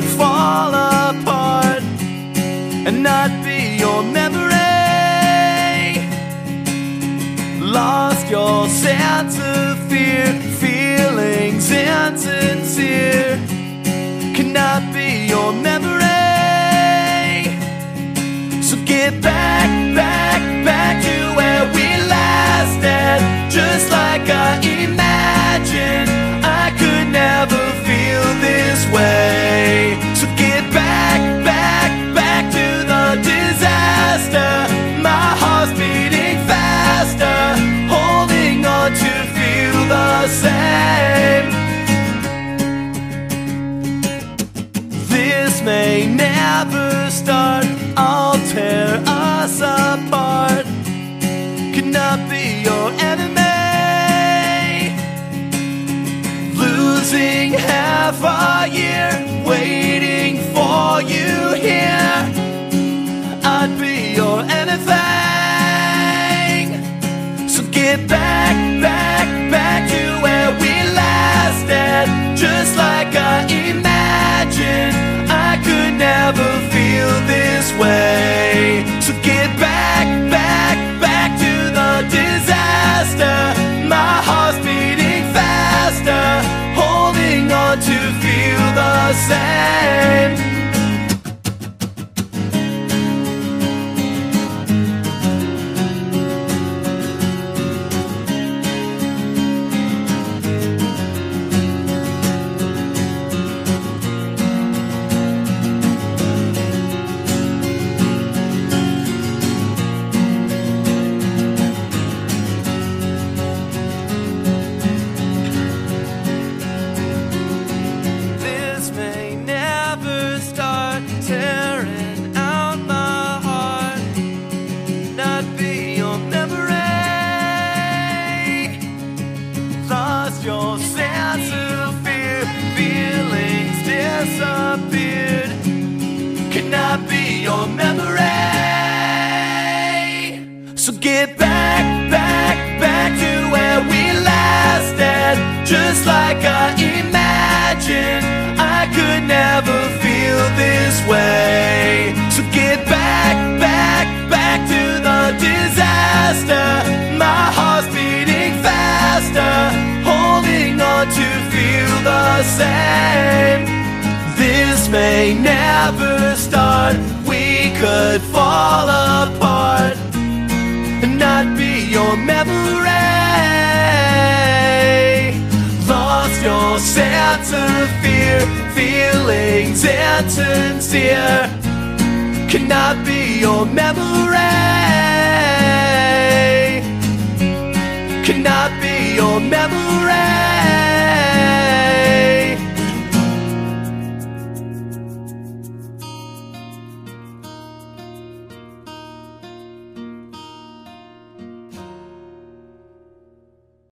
Could fall apart and not be your memory. Lost your sense of fear, feelings insincere cannot be your memory. So get back. May never start, I'll tear us apart. Cannot be your enemy. Losing half a year, waiting for you here. I'd be your anything. So get back, back, back to where we last at. Just like I So get back, back, back to where we last at. Just like I imagined, I could never feel this way. So get back, back, back to the disaster. My heart's beating faster, holding on to feel the same. This may never start, we could fall apart your memory. Lost your sense of fear, feelings insincere, cannot be your memory.